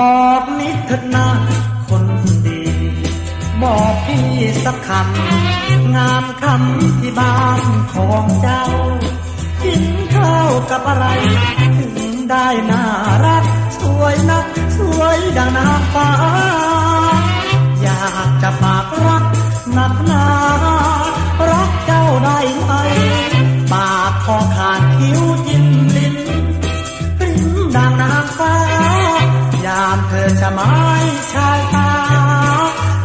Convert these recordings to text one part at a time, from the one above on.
บอกนิดเถิดนะคนดี บอกพี่สักคำงามคำที่บ้านของเจ้า กินข้าวกับอะไร ถึงได้น่ารัก สวยนัก สวยดังนางฟ้า อยากจะฝากรักหนักหนารักเจ้าได้ไหม ชายตา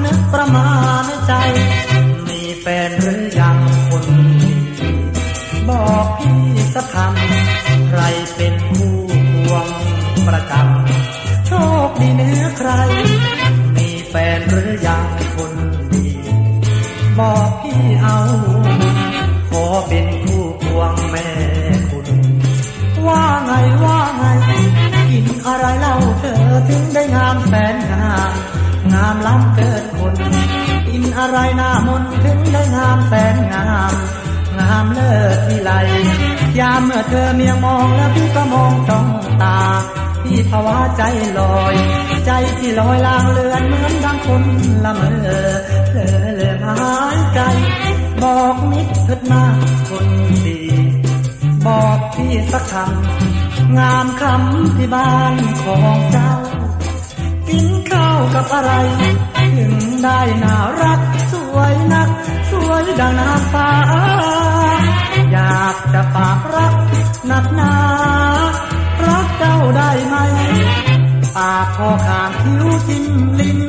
นึกประมาณใจ มีแฟนหรือยังคนดีบอกพี่สักคำใครเป็นผู้ควงประจำโชคดีเนื้อใคร มีแฟนหรือยัง อะไรหน้ามนถึงได้งามแสนงาม งามเลิศวิไลยามเมื่อเธอเมียมองแล้วพี่ก็มองจ้องตา พี่ภาวะใจลอย ใจที่ลอยลางเลือนเหมือนดังคนละเมอเลอเลือหายใจ บอกมิตรเถิดมาคนดีบอกพี่สักคำงามคำที่บ้านของเจ้ากินข้าวกับอะไร ถึงได้น่ารัก สวยนัก สวยดังนางฟ้า อยากจะฝากรักหนักหนารักเจ้าได้ไหม ปากคอขาดคิ้วจิ้มลิ้น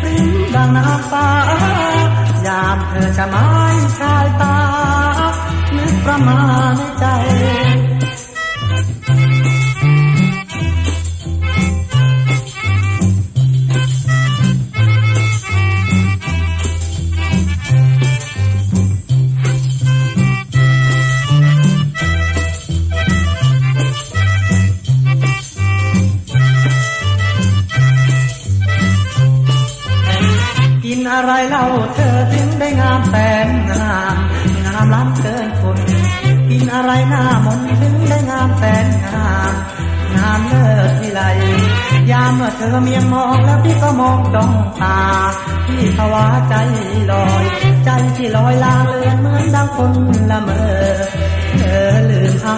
ปริ้มดังนางฟ้ายามเธอจะไม้ชายตานึกประมา อะไรเล่าเธอถึงได้งามแสนงามงามล้ำเกินคนกินอะไรหน้ามนถึงได้งามแสนงามงามเลิศวิไลยามเมื่อเธอเมียมองแล้วพี่ก็มองจ้องตาพี่ภาวะใจลอย ใจที่ลอยลางเลือนเหมือนดังคนละเมอเธอลืมหา